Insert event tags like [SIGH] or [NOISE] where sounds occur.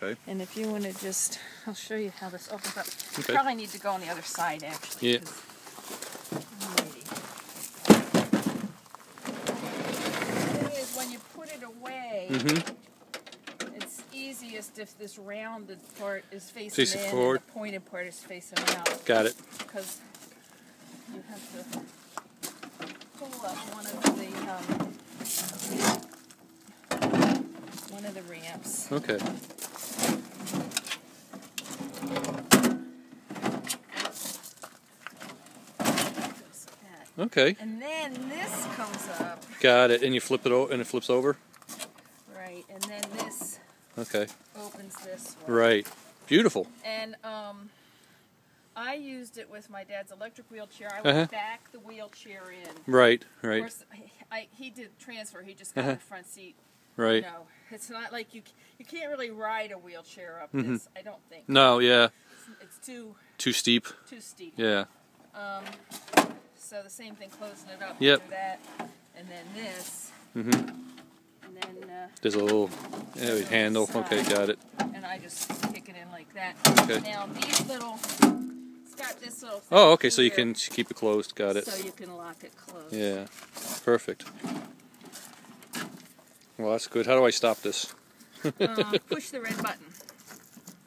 Okay. And if you want to just, I'll show you how this opens up. You Okay. probably need to go on the other side actually. Yeah. 'cause- Alrighty. The thing is, when you put it away, Mm-hmm. it's easiest if this rounded part is facing, Facing in forward. and the pointed part is facing out. Got it. Because you have to pull up one of the um, one of the ramps. Okay. Just that. Okay. And then this comes up, Got it. And you flip it over, and it flips over. right? And then this Okay. opens this way. Right. Beautiful. And um, I used it with my dad's electric wheelchair. I Uh-huh. would back the wheelchair in. Right. Right. Of course, I, I, he did transfer. He just got Uh-huh. the front seat. Right. No, it's not like you. You can't really ride a wheelchair up Mhm. this. I don't think. No. Yeah. It's, it's too Too steep. too steep. Yeah. Um, so the same thing, closing it up. Yep. Do that, and then this, Mm-hmm. and then uh, There's a little yeah, handle. Okay. Got it. and I just kick it in like that. Okay. Now these little, got this Oh. Okay. So you can keep it closed. Got it. So you can lock it closed. Yeah. Perfect. Well, that's good. How do I stop this? [LAUGHS] uh, push the red button.